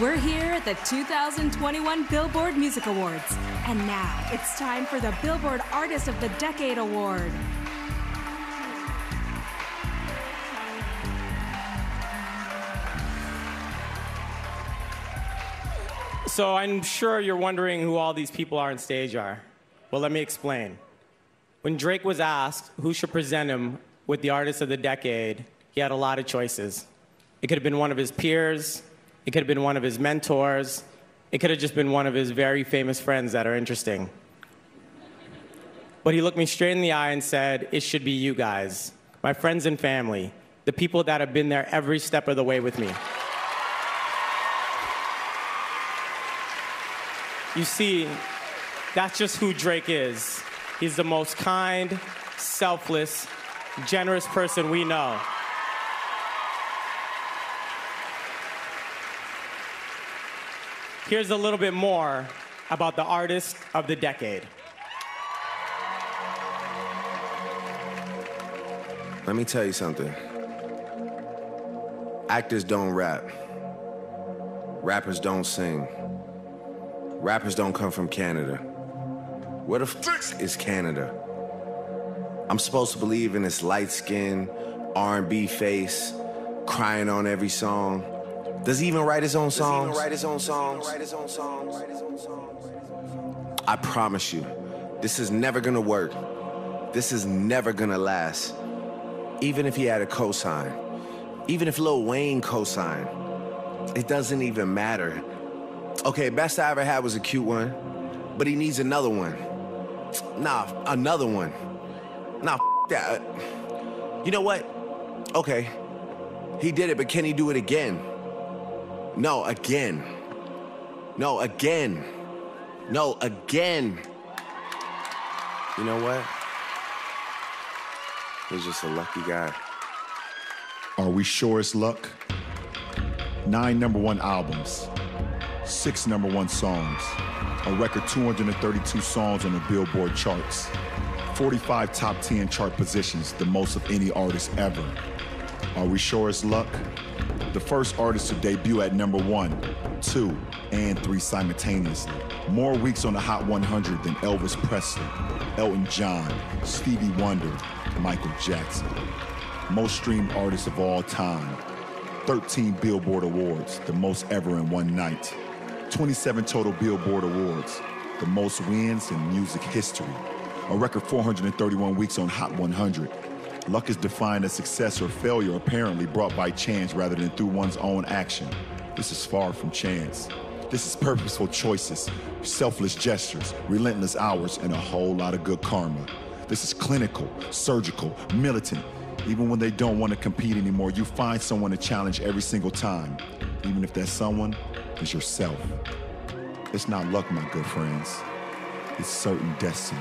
We're here at the 2021 Billboard Music Awards. And now it's time for the Billboard Artist of the Decade Award. So I'm sure you're wondering who all these people on stage are. Well, let me explain. When Drake was asked who should present him with the Artist of the Decade, he had a lot of choices. It could have been one of his peers, it could have been one of his mentors. It could have just been one of his very famous friends that are interesting. But he looked me straight in the eye and said, It should be you guys, my friends and family, the people that have been there every step of the way with me. You see, that's just who Drake is. He's the most kind, selfless, generous person we know. Here's a little bit more about the artist of the decade. Let me tell you something. Actors don't rap. Rappers don't sing. Rappers don't come from Canada. Where the f is Canada? I'm supposed to believe in this light skin, R&B face, crying on every song. Does he even write his own songs? Does he even write his own songs? Write his own songs? Write his own songs? I promise you, this is never gonna work. This is never gonna last. Even if he had a cosign, even if Lil Wayne co-signed, it doesn't even matter. Okay, best I ever had was a cute one, but he needs another one. Nah, another one. Nah, that. You know what? Okay, he did it, but can he do it again? No, again. No, again. No, again. You know what? He's just a lucky guy. Are we sure it's luck? Nine number one albums, six number one songs, a record 232 songs on the Billboard charts, 45 top 10 chart positions, the most of any artist ever. Are we sure it's luck? The first artist to debut at number one, two, and three simultaneously. More weeks on the Hot 100 than Elvis Presley, Elton John, Stevie Wonder, Michael Jackson. Most streamed artist of all time. 13 Billboard Awards, the most ever in one night. 27 total Billboard Awards, the most wins in music history. A record 431 weeks on Hot 100 Luck is defined as success or failure apparently brought by chance rather than through one's own action. This is far from chance. This is purposeful choices, selfless gestures, relentless hours, and a whole lot of good karma. This is clinical, surgical, militant. Even when they don't want to compete anymore, you find someone to challenge every single time, even if that someone is yourself. It's not luck, my good friends. It's certain destiny.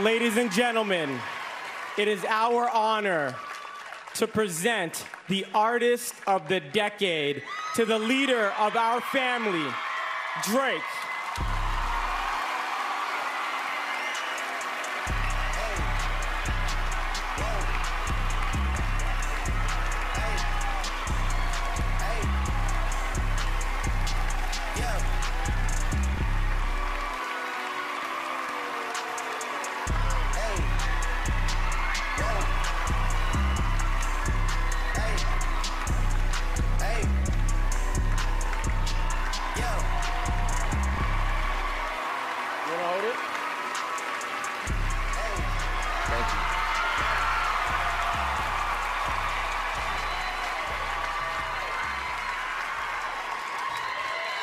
Ladies and gentlemen, it is our honor to present the artist of the decade to the leader of our family, Drake.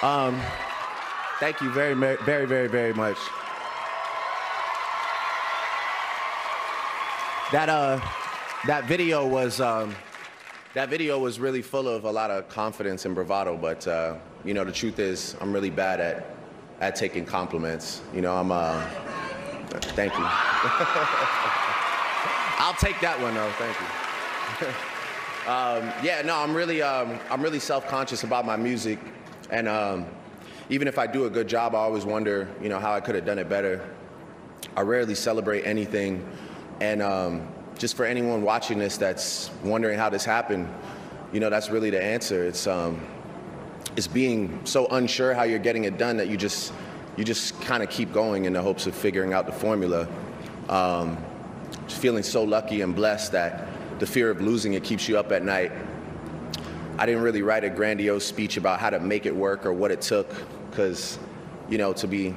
Um, thank you very, very, very, very much. That uh, that video was um, that video was really full of a lot of confidence and bravado. But uh, you know, the truth is, I'm really bad at at taking compliments. You know, I'm. Uh, thank you. I'll take that one though. Thank you. um, yeah, no, I'm really, um, I'm really self-conscious about my music. And um, even if I do a good job, I always wonder, you know, how I could have done it better. I rarely celebrate anything, and um, just for anyone watching this that's wondering how this happened, you know, that's really the answer. It's um, it's being so unsure how you're getting it done that you just you just kind of keep going in the hopes of figuring out the formula. Um, just feeling so lucky and blessed that the fear of losing it keeps you up at night. I didn't really write a grandiose speech about how to make it work or what it took, because, you know, to be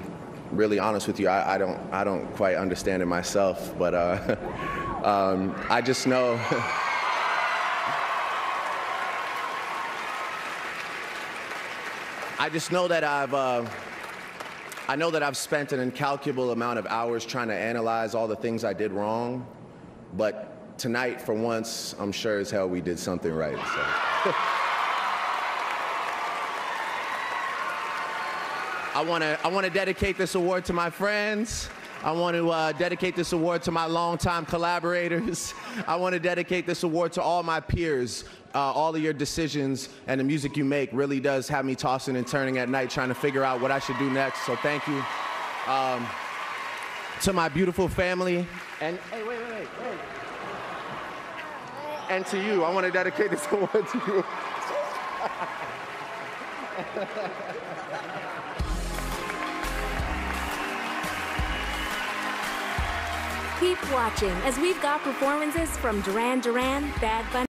really honest with you, I, I, don't I don't quite understand it myself. But uh, um, I just know. I just know that I've. Uh, I know that I've spent an incalculable amount of hours trying to analyze all the things I did wrong, but tonight, for once, I'm sure as hell we did something right. So. I want to I want to dedicate this award to my friends. I want to uh, dedicate this award to my longtime collaborators. I want to dedicate this award to all my peers. Uh, all of your decisions and the music you make really does have me tossing and turning at night trying to figure out what I should do next. So thank you. Um, to my beautiful family. And hey, wait, wait, wait, wait. And to you, I want to dedicate this award to you. Keep watching as we've got performances from Duran Duran, Bad Bunny.